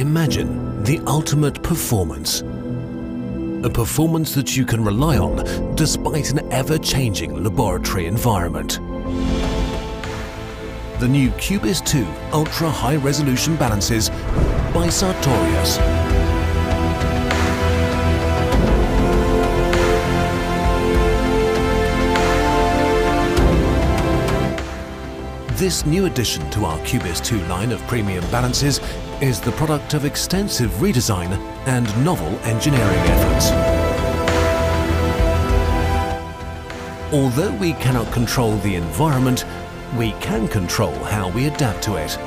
Imagine the ultimate performance. A performance that you can rely on despite an ever-changing laboratory environment. The new Cubis 2 Ultra High Resolution Balances by Sartorius. This new addition to our Cubis 2 line of premium balances is the product of extensive redesign and novel engineering efforts. Although we cannot control the environment, we can control how we adapt to it.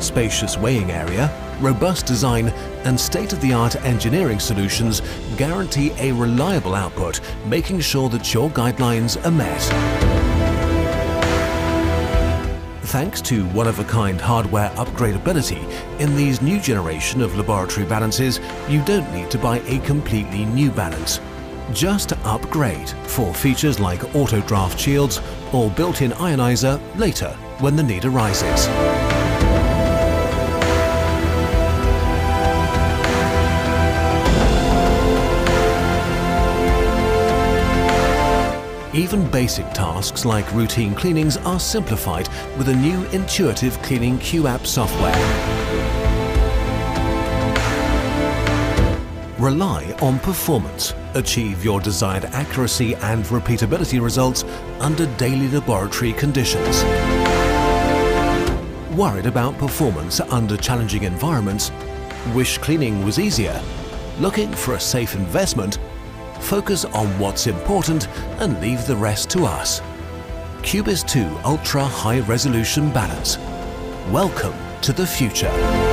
Spacious weighing area, robust design and state-of-the-art engineering solutions guarantee a reliable output, making sure that your guidelines are met. Thanks to one-of-a-kind hardware upgradability, in these new generation of laboratory balances, you don't need to buy a completely new balance. Just upgrade for features like auto draft shields or built-in ionizer later when the need arises. Even basic tasks like routine cleanings are simplified with a new intuitive cleaning QApp software. Rely on performance. Achieve your desired accuracy and repeatability results under daily laboratory conditions. Worried about performance under challenging environments? Wish cleaning was easier? Looking for a safe investment? Focus on what's important and leave the rest to us. Cubis 2 Ultra High Resolution Balance. Welcome to the future.